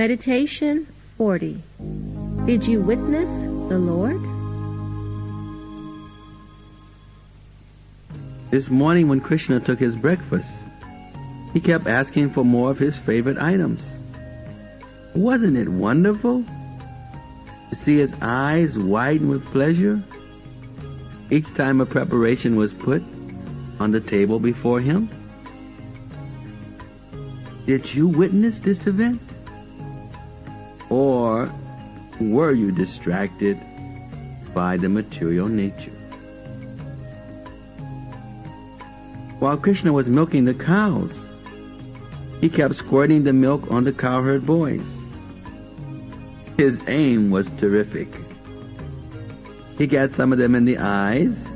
Meditation 40. Did you witness the Lord? This morning when Krishna took his breakfast, he kept asking for more of his favorite items. Wasn't it wonderful to see his eyes widen with pleasure each time a preparation was put on the table before him? Did you witness this event? Or were you distracted by the material nature? While Krishna was milking the cows, he kept squirting the milk on the cowherd boys. His aim was terrific. He got some of them in the eyes,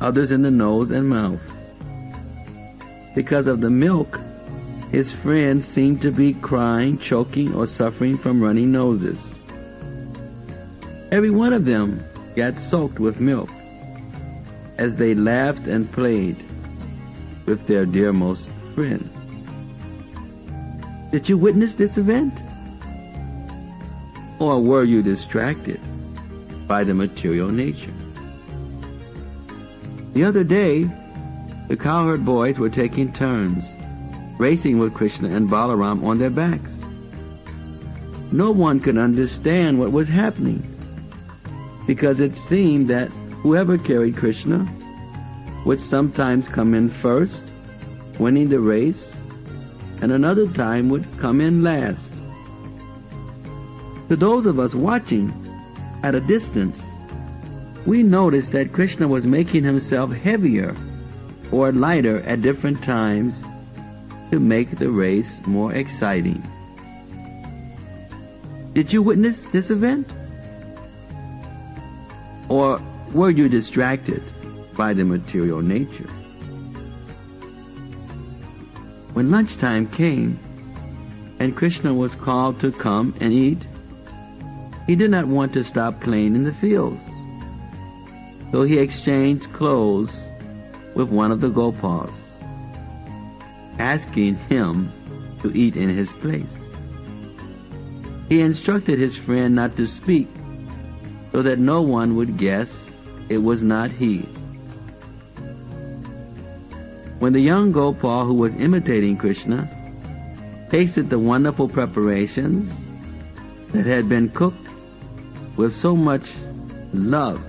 others in the nose and mouth. Because of the milk, his friends seemed to be crying, choking, or suffering from runny noses. Every one of them got soaked with milk as they laughed and played with their dearmost friend. Did you witness this event? Or were you distracted by the material nature? The other day, the cowherd boys were taking turns racing with Krishna and Balaram on their backs. No one could understand what was happening because it seemed that whoever carried Krishna would sometimes come in first, winning the race, and another time would come in last. To those of us watching at a distance, we noticed that Krishna was making himself heavier or lighter at different times to make the race more exciting. Did you witness this event? Or were you distracted by the material nature? When lunchtime came and Krishna was called to come and eat, he did not want to stop playing in the fields. So he exchanged clothes with one of the Gopals asking him to eat in his place. He instructed his friend not to speak so that no one would guess it was not he. When the young Gopal who was imitating Krishna tasted the wonderful preparations that had been cooked with so much love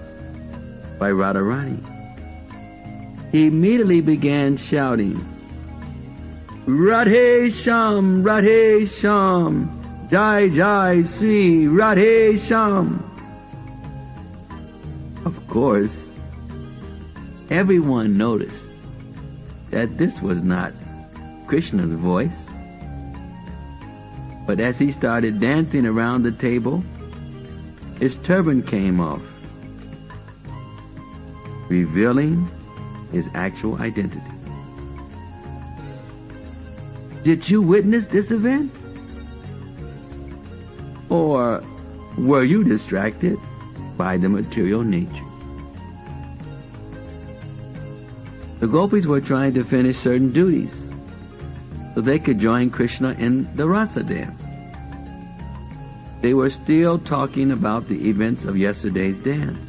by Radharani, he immediately began shouting, Radhe Sham, Radhe Sham, Jai Jai Sri, Radhe Sham. Of course, everyone noticed that this was not Krishna's voice. But as he started dancing around the table, his turban came off, revealing his actual identity. Did you witness this event? Or were you distracted by the material nature? The gopis were trying to finish certain duties so they could join Krishna in the rasa dance. They were still talking about the events of yesterday's dance.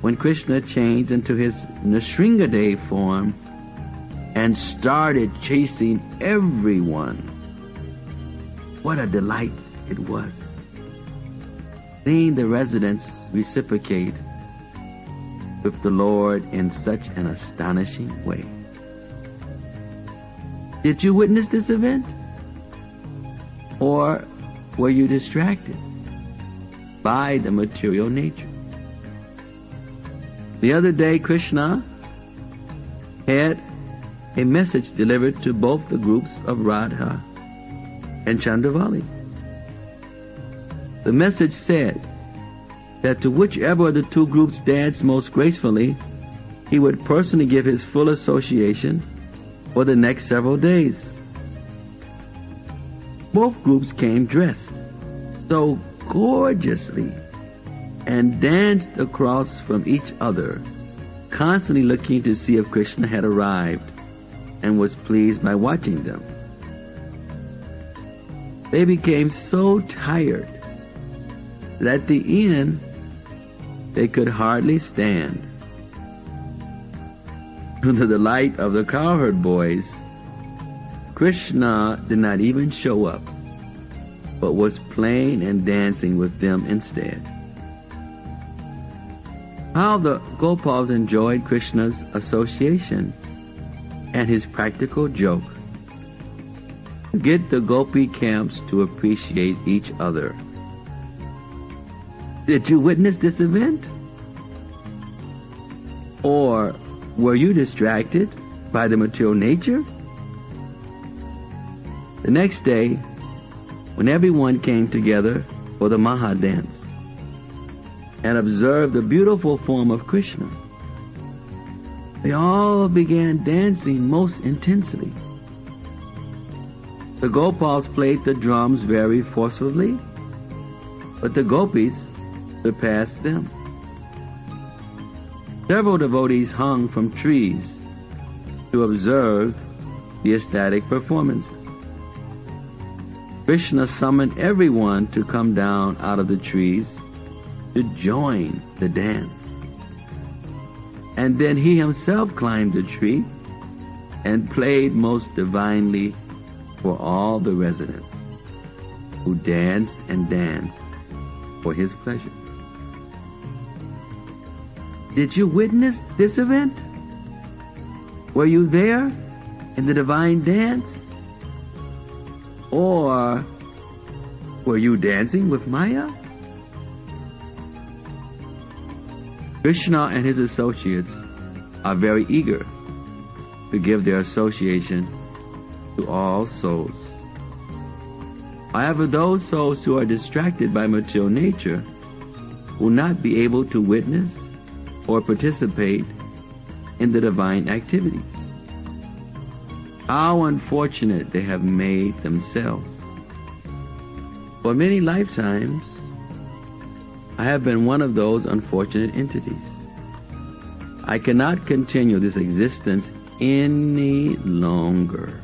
When Krishna changed into his Nrsingadev form and started chasing everyone. What a delight it was. Seeing the residents reciprocate with the Lord in such an astonishing way. Did you witness this event? Or were you distracted by the material nature? The other day, Krishna had a message delivered to both the groups of Radha and Chandravali. The message said that to whichever of the two groups danced most gracefully, he would personally give his full association for the next several days. Both groups came dressed so gorgeously and danced across from each other, constantly looking to see if Krishna had arrived and was pleased by watching them. They became so tired that at the end they could hardly stand. To the delight of the cowherd boys, Krishna did not even show up, but was playing and dancing with them instead. How the Gopals enjoyed Krishna's association and his practical joke. Get the Gopi camps to appreciate each other. Did you witness this event? Or were you distracted by the material nature? The next day, when everyone came together for the Maha dance and observed the beautiful form of Krishna, they all began dancing most intensely. The Gopals played the drums very forcefully, but the Gopis surpassed them. Several devotees hung from trees to observe the ecstatic performances. Krishna summoned everyone to come down out of the trees to join the dance. And then he himself climbed a tree and played most divinely for all the residents, who danced and danced for his pleasure. Did you witness this event? Were you there in the divine dance? Or were you dancing with Maya? Krishna and his associates are very eager to give their association to all souls. However, those souls who are distracted by material nature will not be able to witness or participate in the divine activities. How unfortunate they have made themselves. For many lifetimes, I have been one of those unfortunate entities. I cannot continue this existence any longer.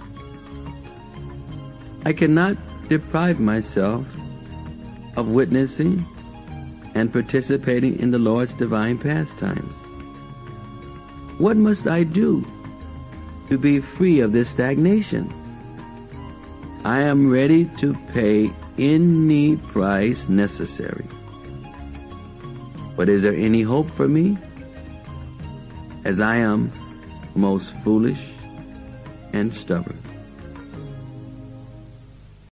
I cannot deprive myself of witnessing and participating in the Lord's divine pastimes. What must I do to be free of this stagnation? I am ready to pay any price necessary. But is there any hope for me? As I am most foolish and stubborn.